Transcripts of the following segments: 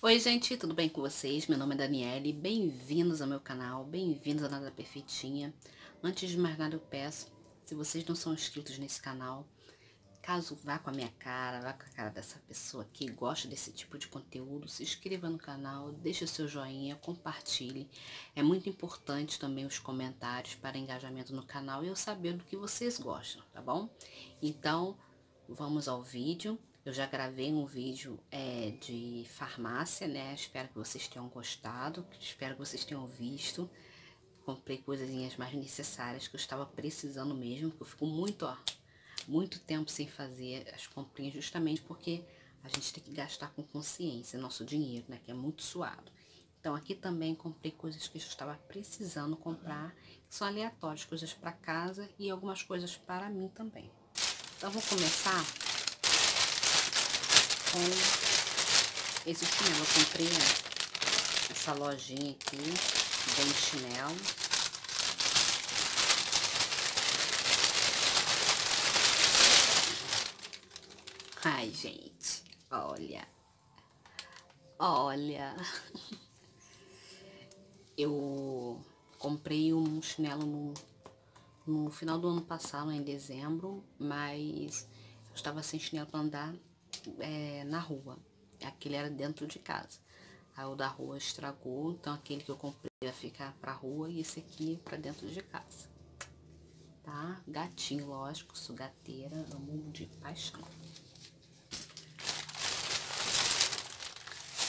Oi gente, tudo bem com vocês? Meu nome é Daniele, bem-vindos ao meu canal, bem-vindos a Nada Perfeitinha. Antes de mais nada eu peço, se vocês não são inscritos nesse canal, caso vá com a minha cara, vá com a cara dessa pessoa que gosta desse tipo de conteúdo, se inscreva no canal, deixe o seu joinha, compartilhe. É muito importante também os comentários para engajamento no canal e eu saber do que vocês gostam, tá bom? Então, vamos ao vídeo. Eu já gravei um vídeo é, de farmácia, né? Espero que vocês tenham gostado, espero que vocês tenham visto. Comprei coisinhas mais necessárias que eu estava precisando mesmo, porque eu fico muito, ó, muito tempo sem fazer as comprinhas, justamente porque a gente tem que gastar com consciência nosso dinheiro, né? Que é muito suado. Então, aqui também comprei coisas que eu estava precisando comprar, que são aleatórias, coisas para casa e algumas coisas para mim também. Então, vou começar com esse chinelo. Eu comprei essa lojinha aqui, bem chinelo. Ai, gente, olha, olha, eu comprei um chinelo no, no final do ano passado, em dezembro, mas eu estava sem chinelo para andar é, na rua. Aquele era dentro de casa. Aí o da rua estragou, então aquele que eu comprei ia ficar pra rua e esse aqui pra dentro de casa. Tá? Gatinho, lógico, sou gateira, amo de paixão.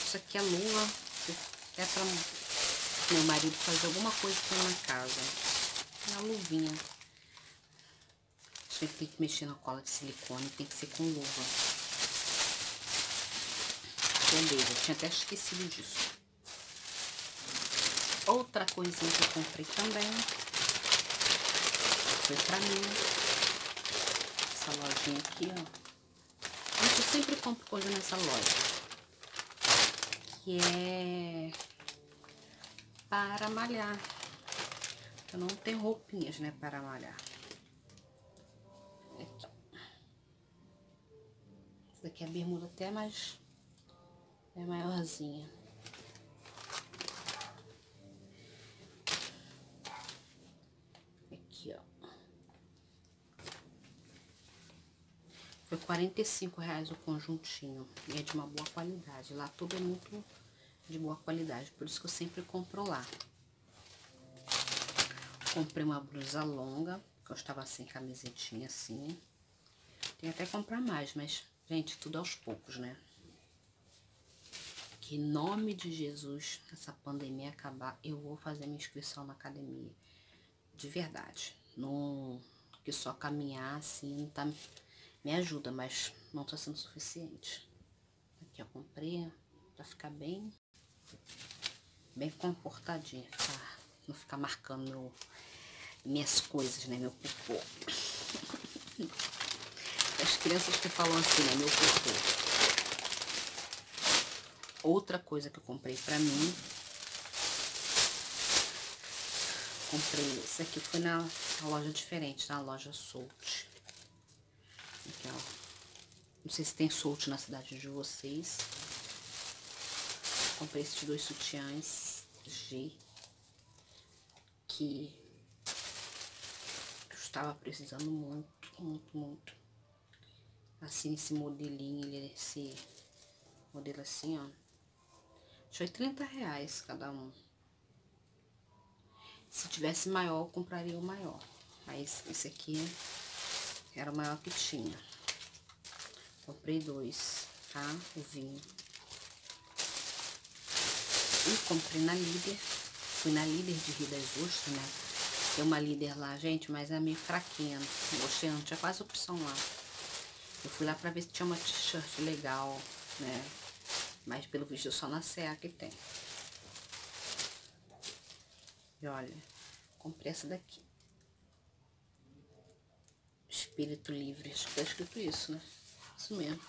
Isso aqui é lula, é pra meu marido fazer alguma coisa aqui na casa. Uma luvinha. Acho que ele tem que mexer na cola de silicone, tem que ser com luva. Beleza, tinha até esquecido disso. Outra coisinha que eu comprei também. Foi pra mim. Essa lojinha aqui, ó. Eu sempre compro coisa nessa loja. Que é para malhar. Eu não tenho roupinhas, né, para malhar. Aqui. Essa daqui é a bermuda até mais é maiorzinha. Aqui, ó. Foi 45 reais o conjuntinho. E é de uma boa qualidade. Lá tudo é muito de boa qualidade. Por isso que eu sempre compro lá. Comprei uma blusa longa, que eu estava sem camisetinha assim. Tem até comprar mais, mas, gente, tudo aos poucos, né? Que em nome de Jesus, essa pandemia acabar, eu vou fazer minha inscrição na academia. De verdade. Não que só caminhar assim tá me ajuda, mas não tá sendo suficiente. Aqui eu comprei pra ficar bem bem comportadinha, não ficar marcando meu, minhas coisas, né, meu popô. As crianças que falam assim, né, meu popô. Outra coisa que eu comprei pra mim. Comprei esse aqui, foi na, na loja diferente, na loja Soult. Aqui, ó. Não sei se tem Soult na cidade de vocês. Comprei esses dois sutiãs G. Que eu estava precisando muito, muito, muito. Assim, esse modelinho, ele, esse modelo assim, ó. Foi 30 reais cada um. Se tivesse maior, eu compraria o maior. Mas esse aqui era o maior que tinha. Comprei dois, tá? O vinho. E comprei na Líder. Fui na Líder de Rio das Ostras, né? Tem uma líder lá, gente, mas é meio fraquinha. Não gostei, não tinha quase opção lá. Eu fui lá pra ver se tinha uma t-shirt legal, né? Mas pelo visto só na CA que tem. E olha, comprei essa daqui. Espírito livre, acho que tá escrito isso, né? Isso mesmo.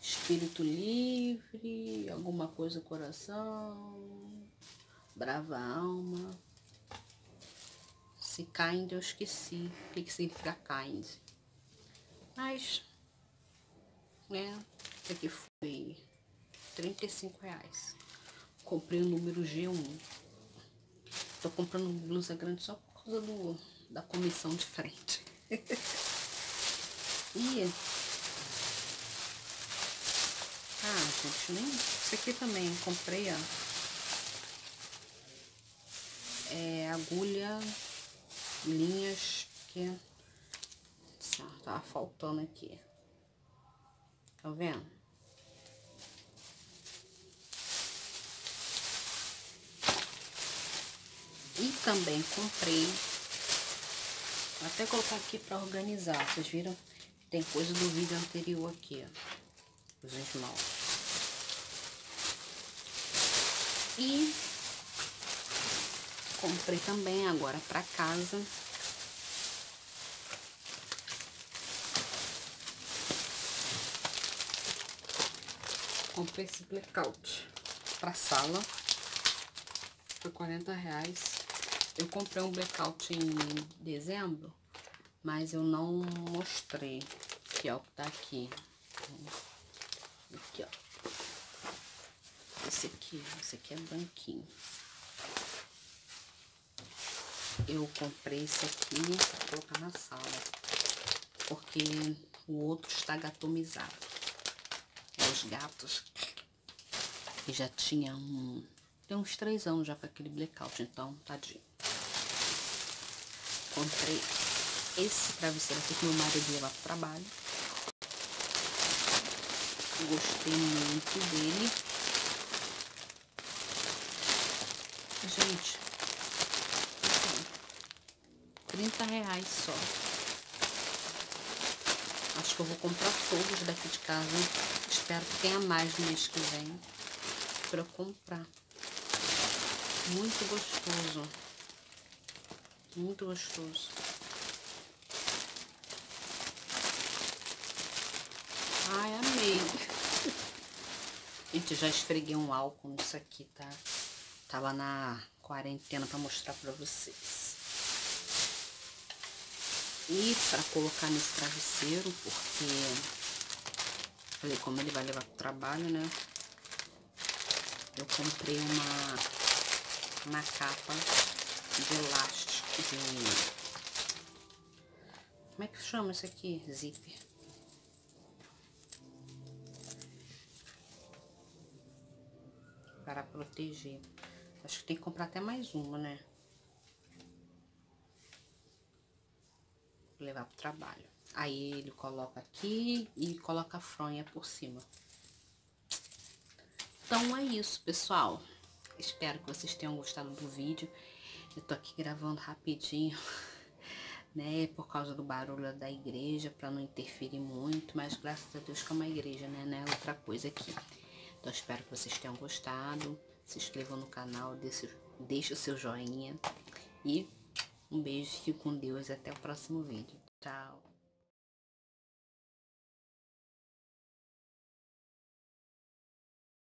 Espírito livre, alguma coisa coração, brava alma. Se kind eu esqueci o que, que significa kind. Mas, né, isso aqui foi 35 reais. Comprei o número G1. Tô comprando blusa grande só por causa do, da comissão de frente. e... Ah, gente, nem... Isso aqui também comprei, ó. É agulha, linhas que... Tava faltando aqui. Tá vendo? E também comprei, vou até colocar aqui para organizar, vocês viram? Tem coisa do vídeo anterior aqui, ó, os esmaltes. E comprei também agora para casa. Comprei esse blackout pra sala. Por 40 reais eu comprei um blackout em dezembro, mas eu não mostrei. Aqui, ó, tá aqui. Aqui, ó. Esse aqui, esse aqui é branquinho. Eu comprei esse aqui pra colocar na sala, porque o outro está gatomizado. Os gatos e já tinha um... Tem uns três anos já com aquele blackout, então, tadinho comprei esse travesseiro aqui que meu marido leva pro trabalho. Gostei muito dele. Gente, 30 reais só. Acho que eu vou comprar todos daqui de casa. Espero que tenha mais no mês que vem para comprar. Muito gostoso. Muito gostoso. Ai, amei. Gente, já esfreguei um álcool nisso aqui, tá? Tava na quarentena pra mostrar pra vocês. E pra colocar nesse travesseiro, porque... Falei, como ele vai levar pro trabalho, né? Eu comprei uma, uma capa de elástico de... Como é que chama isso aqui? Zíper. Para proteger. Acho que tem que comprar até mais uma, né? levar pro trabalho. Aí ele coloca aqui e coloca a fronha por cima. Então é isso, pessoal. Espero que vocês tenham gostado do vídeo. Eu tô aqui gravando rapidinho, né, por causa do barulho da igreja, pra não interferir muito, mas graças a Deus que é uma igreja, né, não é outra coisa aqui. Então, espero que vocês tenham gostado, se inscrevam no canal, deixe, deixe o seu joinha e um beijo, fique com Deus até o próximo vídeo. Tchau!